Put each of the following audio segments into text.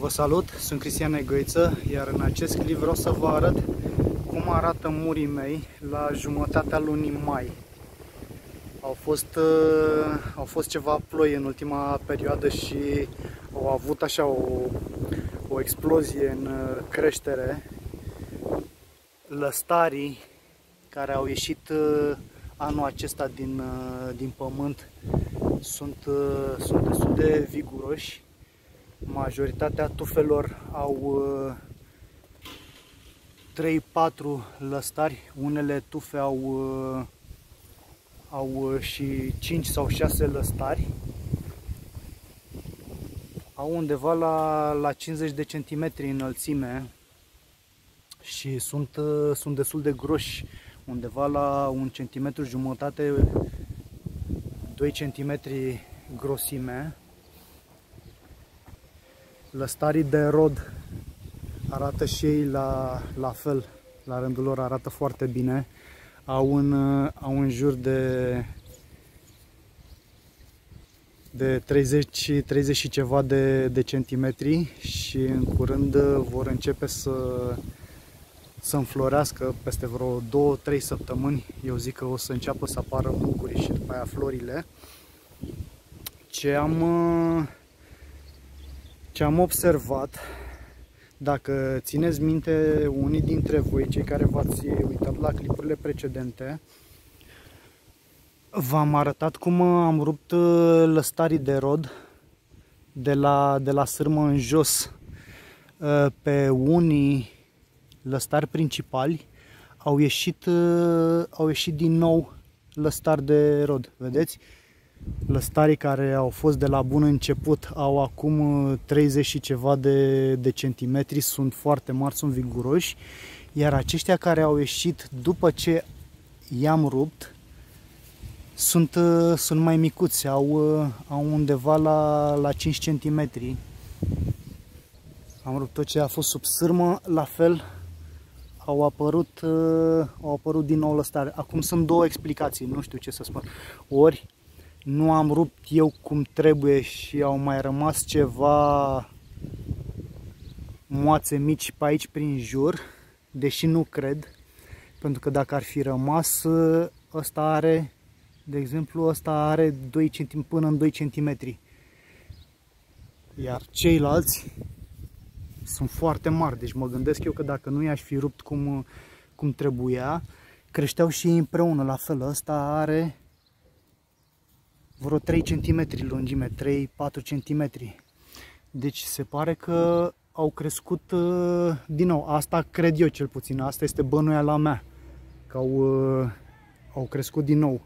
Vă salut, sunt Cristian Negoiță, iar în acest clip vreau să vă arăt cum arată murii mei la jumătatea lunii mai. Au fost, uh, au fost ceva ploi în ultima perioadă și au avut așa o, o explozie în uh, creștere. Lăstarii care au ieșit uh, anul acesta din, uh, din pământ sunt, uh, sunt destul de viguroși majoritatea tufelor au 3-4 uh, lăstari, unele tufe au, uh, au uh, și 5 sau 6 lăstari. Au undeva la, la 50 de centimetri înălțime și sunt, sunt destul de groși, undeva la un centimetru jumătate, 2 centimetri grosime. Lăstarii de rod arată și ei la, la fel, la rândul lor arată foarte bine. Au în, au în jur de, de 30, 30 și ceva de, de centimetri și în curând vor începe să, să înflorească peste vreo 2-3 săptămâni. Eu zic că o să înceapă să apară mugurii și după aia florile. Ce am ce am observat, dacă țineți minte unii dintre voi, cei care v-ați uitat la clipurile precedente, v-am arătat cum am rupt uh, lăstarii de rod de la, de la sârmă în jos. Uh, pe unii lăstari principali au ieșit, uh, au ieșit din nou lăstari de rod, vedeți? Lăstarii care au fost de la bun început au acum 30 uh, și ceva de, de centimetri, sunt foarte mari, sunt viguroși, iar aceștia care au ieșit după ce i-am rupt sunt, uh, sunt mai micuți, au, uh, au undeva la, la 5 cm. Am rupt tot ce a fost sub sârmă, la fel au apărut, au apărut din nou lăstare. Acum sunt două explicații, nu știu ce să spun. Ori nu am rupt eu cum trebuie și au mai rămas ceva moațe mici pe aici prin jur, deși nu cred, pentru că dacă ar fi rămas, ăsta are, de exemplu, ăsta are 2 cm până în 2 cm. Iar ceilalți sunt foarte mari, deci mă gândesc eu că dacă nu i-aș fi rupt cum, cum trebuia, creșteau și ei împreună la fel. Ăsta are vreo 3 cm lungime, 3-4 cm. Deci se pare că au crescut uh, din nou. Asta cred eu cel puțin, asta este bănuiala mea. Că au, uh, au crescut din nou.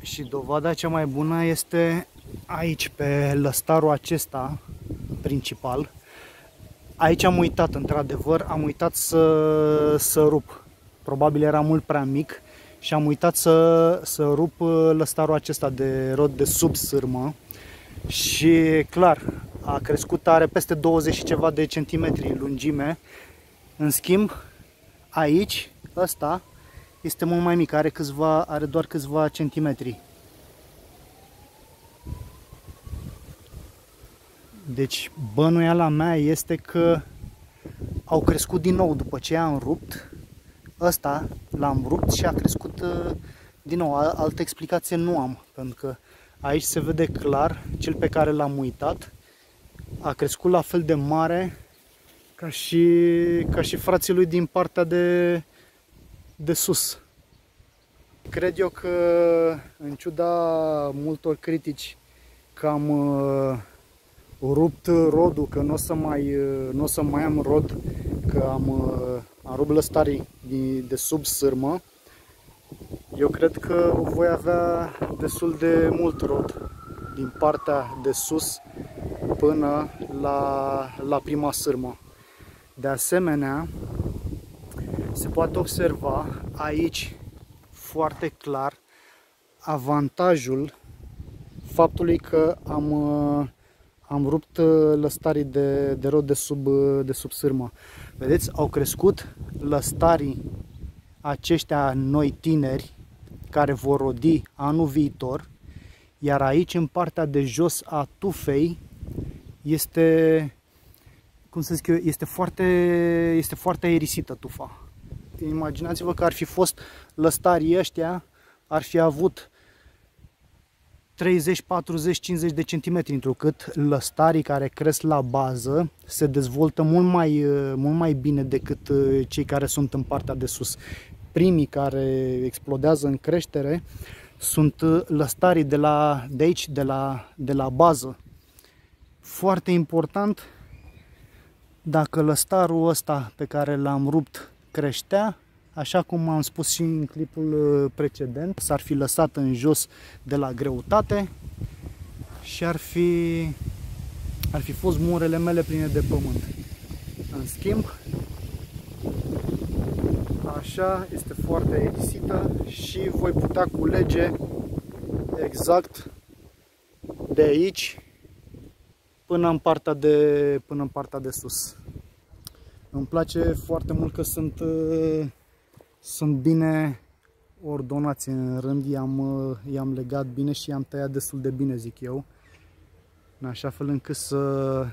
Și dovada cea mai bună este aici, pe lăstarul acesta principal. Aici am uitat, într-adevăr, am uitat să, să rup. Probabil era mult prea mic și am uitat să, să rup uh, lăstarul acesta de rod de sub sârmă. Și clar a crescut are peste 20 și ceva de centimetri lungime. În schimb aici ăsta este mult mai mic, are, câțiva, are doar câțiva centimetri. Deci bănuiala mea este că au crescut din nou după ce am rupt ăsta l-am rupt și a crescut uh, din nou, altă explicație nu am, pentru că aici se vede clar, cel pe care l-am uitat a crescut la fel de mare ca și, ca și frații lui din partea de, de sus. Cred eu că, în ciuda multor critici că am uh, rupt rodul, că nu o să mai, uh, n-o să mai am rod, că am, uh, am rupt lăstarii de sub sârmă, eu cred că voi avea destul de mult rod din partea de sus până la, la prima sârmă. De asemenea, se poate observa aici foarte clar avantajul faptului că am, am rupt lăstarii de, de rod de sub, de sub sârmă. Vedeți, au crescut lăstarii aceștia noi tineri care vor rodi anul viitor, iar aici în partea de jos a tufei este, cum să zic eu, este foarte, este foarte aerisită tufa. Imaginați-vă că ar fi fost lăstarii ăștia, ar fi avut 30, 40, 50 de centimetri, întrucât lăstarii care cresc la bază se dezvoltă mult mai, mult mai bine decât uh, cei care sunt în partea de sus. Primii care explodează în creștere sunt uh, lăstarii de, la, de aici, de la, de la bază. Foarte important, dacă lăstarul ăsta pe care l-am rupt creștea, așa cum am spus și în clipul uh, precedent, s-ar fi lăsat în jos de la greutate și ar fi, ar fi fost murele mele pline de pământ. În schimb, așa este foarte erisită și voi putea culege exact de aici până în partea de, până în partea de sus. Îmi place foarte mult că sunt, uh, sunt bine ordonați în rând, i-am, uh, i-am legat bine și i-am tăiat destul de bine, zic eu, în așa fel încât să,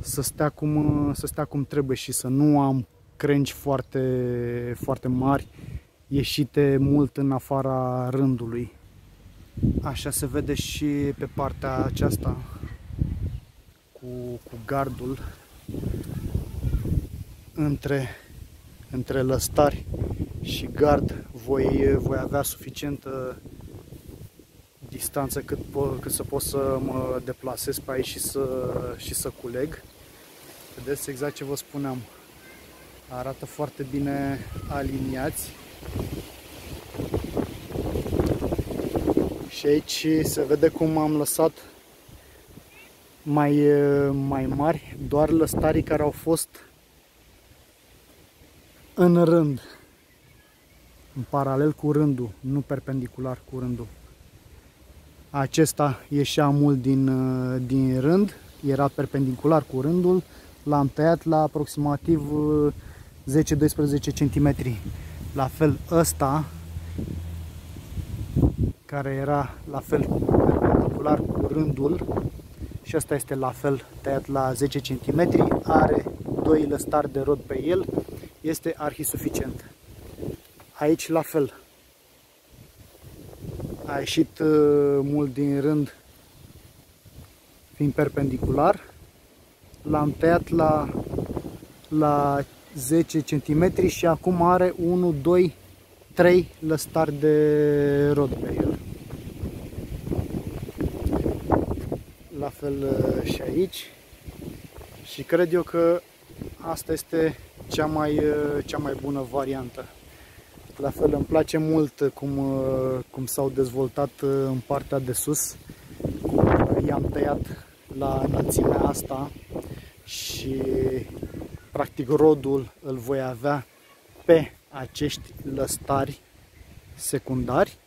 să, stea cum, să stea cum trebuie și să nu am crengi foarte, foarte mari, ieșite mult în afara rândului. Așa se vede și pe partea aceasta cu, cu gardul între, între lăstari și gard voi, voi avea suficientă distanță cât, po- cât să pot să mă deplasez pe aici și să, și să culeg. Vedeți exact ce vă spuneam. Arată foarte bine aliniați. Și aici se vede cum am lăsat mai, mai mari, doar lăstarii care au fost în rând, în paralel cu rândul, nu perpendicular cu rândul. Acesta ieșea mult din, din rând, era perpendicular cu rândul, l-am tăiat la aproximativ 10-12 cm. La fel ăsta, care era la fel perpendicular cu rândul, și ăsta este la fel tăiat la 10 cm, are doi lăstari de rod pe el, este arhisuficient. Aici la fel. A ieșit uh, mult din rând fiind perpendicular. L-am tăiat la, la 10 cm și acum are 1, 2, 3 lăstari de rod pe el. La fel uh, și aici. Și cred eu că asta este cea mai, uh, cea mai bună variantă. La fel îmi place mult cum, uh, cum s-au dezvoltat în partea de sus. I-am tăiat la înălțimea asta și practic rodul îl voi avea pe acești lăstari secundari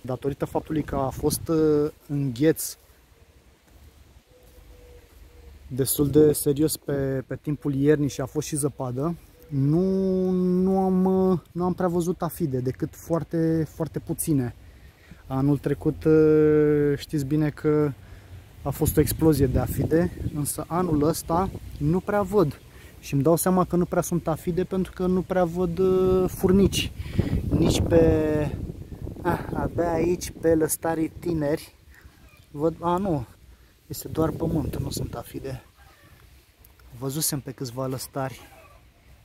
datorită faptului că a fost uh, îngheț destul de serios pe, pe timpul iernii și a fost și zăpadă, nu, nu, am, uh, nu am prea văzut afide, decât foarte, foarte puține. Anul trecut uh, știți bine că a fost o explozie de afide, însă anul ăsta nu prea văd. Și îmi dau seama că nu prea sunt afide pentru că nu prea văd uh, furnici. Nici pe... Ah, abia aici, pe lăstarii tineri, văd... A, nu, este doar pământ, nu sunt afide. Văzusem pe câțiva lăstari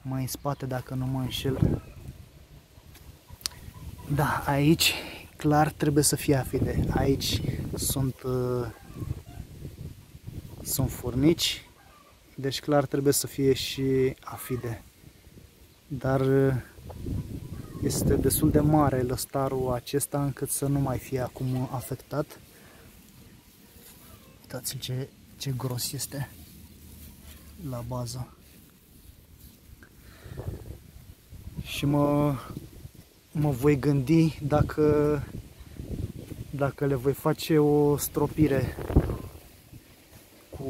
mai în spate, dacă nu mă înșel. Da, aici clar trebuie să fie afide. Aici sunt uh, sunt furnici, deci clar trebuie să fie și afide. Dar uh, este destul de mare lăstarul acesta încât să nu mai fie acum afectat. Uitați ce, ce gros este la bază. Și mă, mă voi gândi dacă, dacă le voi face o stropire cu,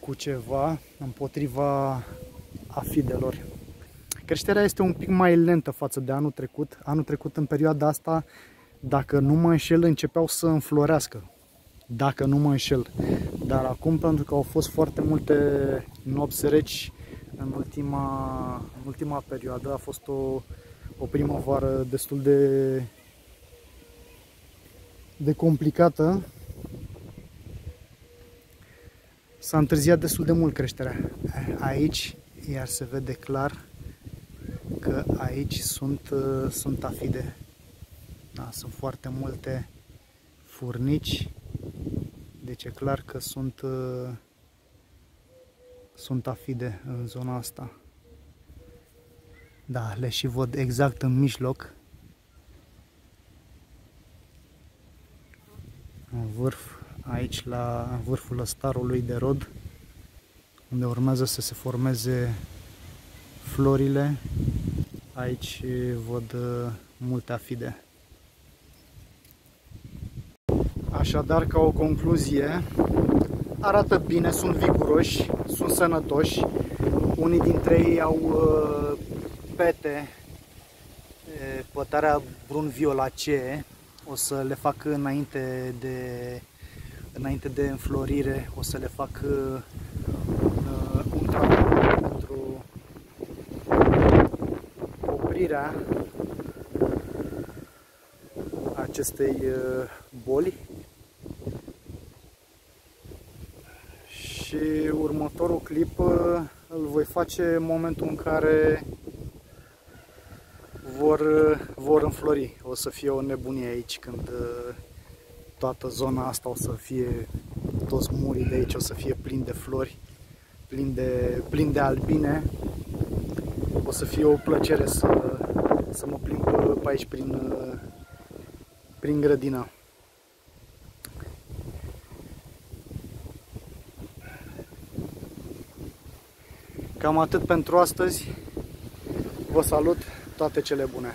cu ceva împotriva afidelor. Creșterea este un pic mai lentă față de anul trecut. Anul trecut, în perioada asta, dacă nu mă înșel, începeau să înflorească. Dacă nu mă înșel. Dar acum, pentru că au fost foarte multe nopți reci în ultima, în ultima perioadă, a fost o, o primăvară destul de, de complicată, s-a întârziat destul de mult creșterea. Aici, iar se vede clar că aici sunt, sunt afide. Da, sunt foarte multe furnici deci e clar că sunt, uh, sunt afide în zona asta. Da, le și văd exact în mijloc. În vârf, aici la vârful ăstarului de rod, unde urmează să se formeze florile. Aici văd uh, multe afide. Așadar, ca o concluzie, arată bine, sunt viguroși, sunt sănătoși. Unii dintre ei au uh, pete, pătarea brun violacee, o să le fac înainte de, înainte de înflorire, o să le fac uh, un tratament pentru oprirea acestei uh, boli și următorul clip uh, îl voi face în momentul în care vor, uh, vor înflori. O să fie o nebunie aici când uh, toată zona asta o să fie, toți murii de aici o să fie plini de flori, plini de, plin de albine. O să fie o plăcere să, să mă plimb pe aici prin, prin grădina. Cam atât pentru astăzi. Vă salut, toate cele bune!